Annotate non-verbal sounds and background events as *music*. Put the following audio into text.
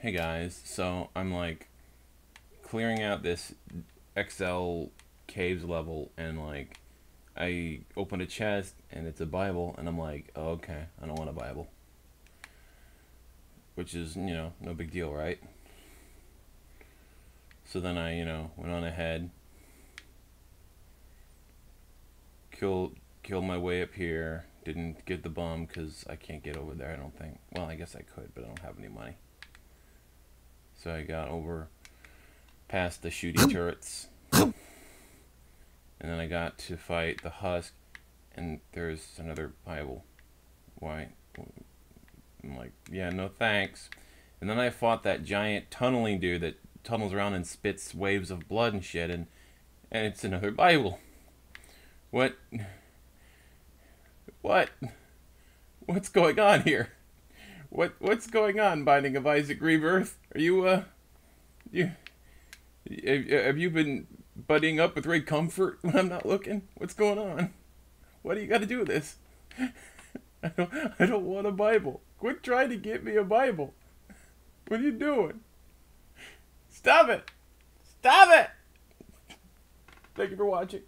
hey guys, so I'm like clearing out this XL caves level and like I open a chest and it's a Bible and I'm like, oh, okay, I don't want a Bible. Which is, you know, no big deal, right? So then I, you know, went on ahead, killed killed my way up here. Didn't get the bum because I can't get over there. I don't think. Well, I guess I could, but I don't have any money. So I got over past the shooting turrets. And then I got to fight the husk, and there's another Bible. Why? I'm like, yeah, no thanks. And then I fought that giant tunneling dude that tunnels around and spits waves of blood and shit, and and it's another Bible. What? What? What's going on here? What what's going on, Binding of Isaac Rebirth? Are you uh you have you been buddying up with Ray Comfort when I'm not looking? What's going on? Why do you got to do with this? *laughs* I don't I don't want a Bible. Quit trying to get me a Bible. What are you doing? Stop it! Stop it! Thank you for watching.